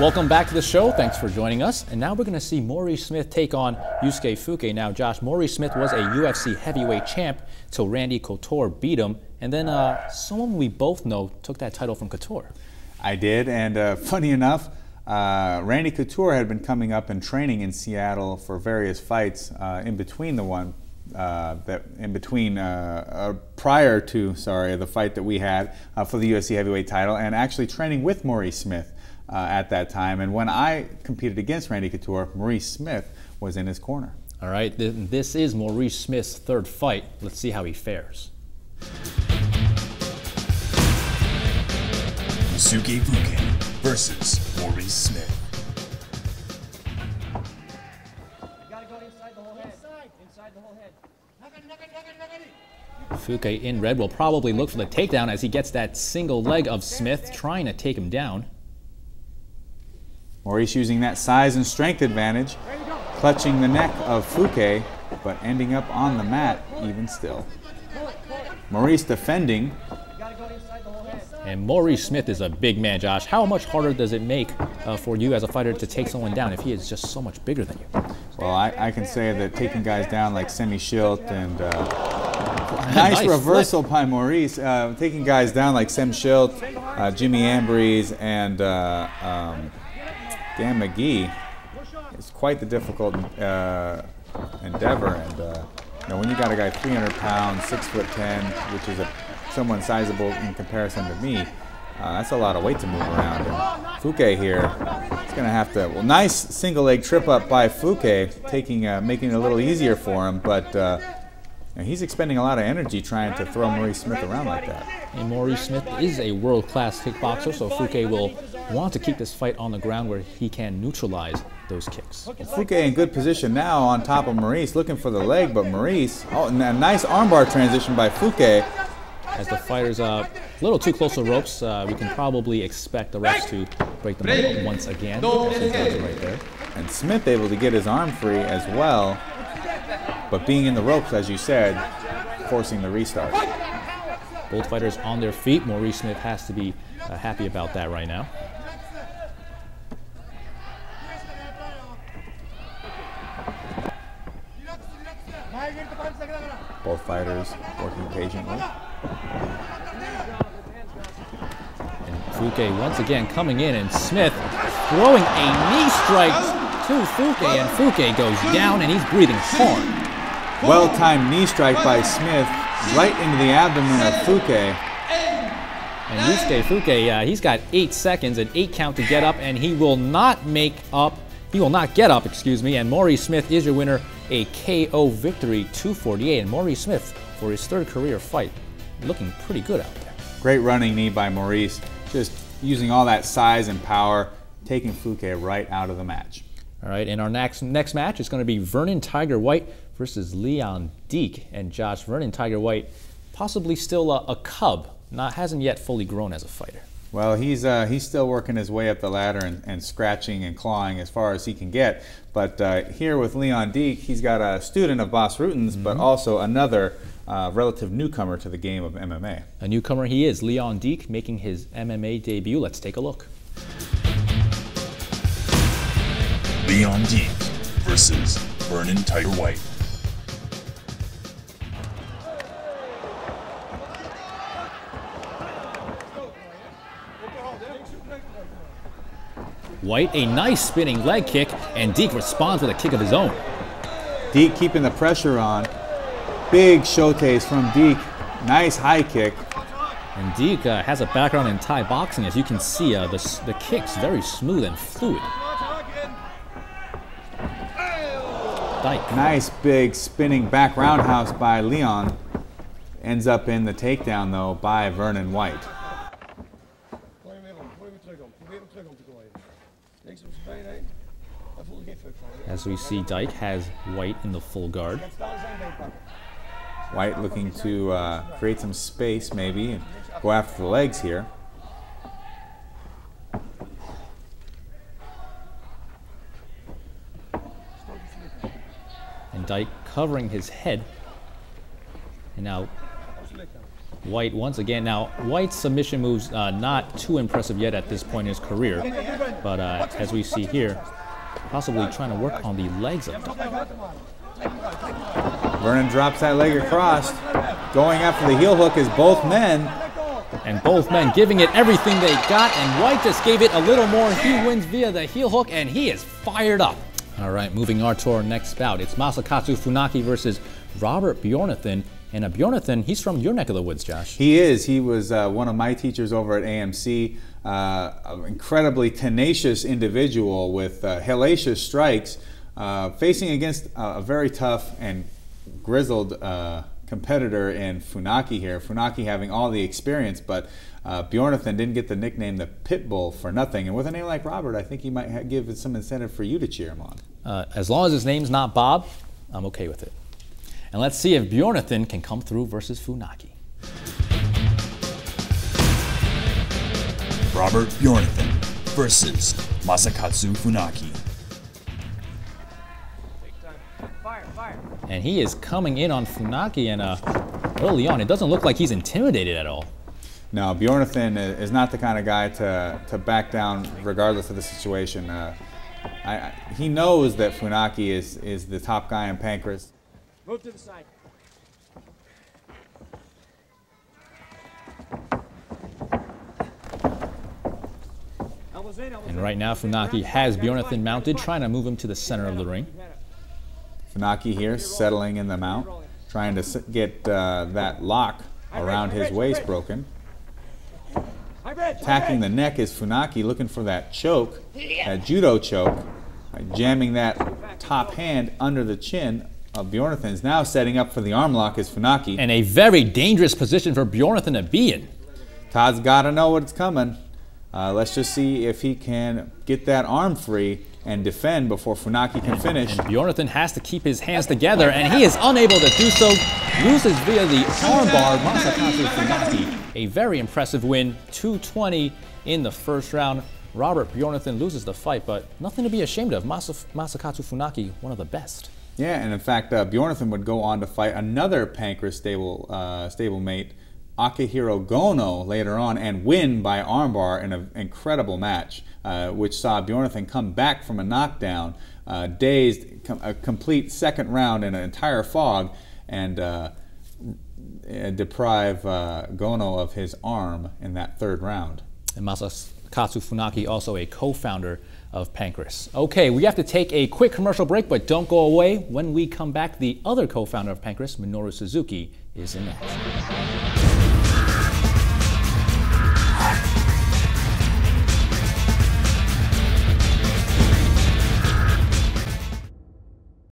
Welcome back to the show. Thanks for joining us. And now we're going to see Maurice Smith take on Yusuke Fuke. Now, Josh, Maurice Smith was a UFC heavyweight champ till Randy Couture beat him. And then uh, someone we both know took that title from Couture. I did, and uh, funny enough, uh, Randy Couture had been coming up and training in Seattle for various fights uh, in between the one uh, that in between uh, uh, prior to sorry the fight that we had uh, for the UFC heavyweight title, and actually training with Maurice Smith uh, at that time. And when I competed against Randy Couture, Maurice Smith was in his corner. All right, th- this is Maurice Smith's third fight. Let's see how he fares. Yusuke Fuke versus Maurice Smith. Gotta go inside the whole head. Inside the whole head. Fuke in red will probably look for the takedown as he gets that single leg of Smith trying to take him down. Maurice using that size and strength advantage, clutching the neck of Fuke, but ending up on the mat even still. Maurice defending, Gotta go inside the whole head. And Maurice Smith is a big man, Josh. How much harder does it make uh, for you as a fighter to take someone down if he is just so much bigger than you? well, I, I can say that taking guys down like Semmy Schilt and uh, nice, Nice reversal by Maurice, uh, taking guys down like Sem Schilt, uh, Jimmy Ambriz, and uh, um, Dan McGee is quite the difficult uh, endeavor. And uh, you know, when you got a guy 300 pounds, six foot ten, which is a, someone sizable in comparison to me, uh, that's a lot of weight to move around. And Fuke here is going to have to. Well, nice single leg trip up by Fuke, taking uh, making it a little easier for him, but. And he's expending a lot of energy trying to throw Maurice Smith around like that. And Maurice Smith is a world-class kickboxer, so Fuke will want to keep this fight on the ground where he can neutralize those kicks. Fuke in good position now on top of Maurice, looking for the leg, but Maurice, oh, and a nice armbar transition by Fuke. As the fighters uh, a little too close to the ropes, uh, we can probably expect the refs to break the up once again. As he does right there. And Smith able to get his arm free as well, but being in the ropes, as you said, forcing the restart. Both fighters on their feet. Maurice Smith has to be uh, happy about that right now. Both fighters working patiently. And Fuke once again coming in, and Smith throwing a knee strike to Fuke, and Fuke goes down, and he's breathing hard. Well-timed knee strike by Smith right into the abdomen of Fuke. And Yusuke Fuke, uh, he's got eight seconds, an eight count to get up, and he will not make up. He will not get up, excuse me. And Maurice Smith is your winner, a KO victory, 248. And Maurice Smith, for his third career fight, looking pretty good out there. Great running knee by Maurice, just using all that size and power, taking Fuke right out of the match. All right, and our next next match is going to be Vernon Tiger White versus Leon Dijk. And Josh, Vernon Tiger White, possibly still a, a cub, not hasn't yet fully grown as a fighter. Well, he's uh, he's still working his way up the ladder and, and scratching and clawing as far as he can get. But uh, here with Leon Dijk, he's got a student of Bas Rutten's, but also another uh, relative newcomer to the game of MMA. A newcomer he is, Leon Dijk, making his MMA debut. Let's take a look. Leon Dijk versus Vernon Tiger White. White, a nice spinning leg kick, and Dijk responds with a kick of his own. Dijk keeping the pressure on. Big showcase from Dijk. Nice high kick. And Dijk uh, has a background in Thai boxing. As you can see, uh, the, the kick's very smooth and fluid. Dijk. Nice big spinning back roundhouse by Leon. Ends up in the takedown though by Vernon White. As we see, Dijk has White in the full guard. Gaat staan en zijn been pakken. White looking to uh, create some space maybe and go after the legs here. And Dijk covering his head. And now Op zijn lichaam. White once again. Now, White's submission moves uh, not too impressive yet at this point in his career, but uh, as we see here, possibly trying to work on the legs of Vernon drops that leg across. Going after the heel hook is both men. And both men giving it everything they got, and White just gave it a little more. He wins via the heel hook, and he is fired up. All right, moving on to our next bout. It's Masakatsu Funaki versus Robert Bjornethun. And uh, Bjornethun, he's from your neck of the woods, Josh. He is. He was uh, one of my teachers over at AMC. Uh, an incredibly tenacious individual with uh, hellacious strikes, uh, facing against a very tough and grizzled uh, competitor in Funaki here. Funaki having all the experience, but uh, Bjornethun didn't get the nickname the Pit Bull for nothing. And with a name like Robert, I think he might give some incentive for you to cheer him on. Uh, as long as his name's not Bob, I'm okay with it. And let's see if Bjornethun can come through versus Funaki. Robert Bjornethun versus Masakatsu Funaki. And he is coming in on Funaki, and uh, early on, it doesn't look like he's intimidated at all. No, Bjornethun is not the kind of guy to, to back down regardless of the situation. Uh, I, I, he knows that Funaki is, is the top guy in Pancrase. Move to the side. And right now, Funaki has Bjornethun mounted, trying to move him to the center of the ring. Funaki here, settling in the mount, trying to get uh, that lock around his waist broken. Attacking the neck is Funaki, looking for that choke, that judo choke, jamming that top hand under the chin of Bjornethun. Is now setting up for the arm lock is Funaki. And a very dangerous position for Bjornethun to be in. Todd's got to know what's coming. Uh, let's just see if he can get that arm free and defend before Funaki can finish. And Bjornethun has to keep his hands together, and he is unable to do so. Loses via the armbar, Masakatsu Funaki. A very impressive win, 220 in the first round. Robert Bjornethun loses the fight, but nothing to be ashamed of. Mas Masakatsu Funaki, one of the best. Yeah, and in fact, uh, Bjornethun would go on to fight another Pancrase stable uh, stablemate Akihiro Gono later on and win by armbar in an incredible match, uh, which saw Bjornethun come back from a knockdown, uh, dazed, com a complete second round in an entire fog, and uh, deprive uh, Gono of his arm in that third round. And Masakatsu Funaki, also a co-founder of Pancrase. Okay, we have to take a quick commercial break, but don't go away. When we come back, the other co-founder of Pancrase, Minoru Suzuki, is in next.